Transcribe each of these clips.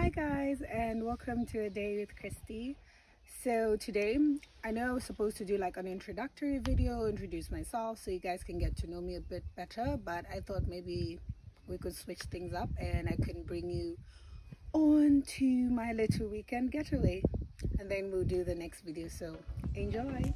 Hi guys and welcome to a day with Christy. So today I know I was supposed to do like an introductory video, introduce myself so you guys can get to know me a bit better but I thought maybe we could switch things up and I can bring you on to my little weekend getaway and then we'll do the next video so enjoy.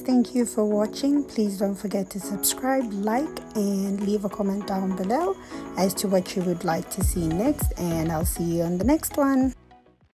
Thank you for watching. Please don't forget to subscribe like and leave a comment down below as to what you would like to see next and i'll see you on the next one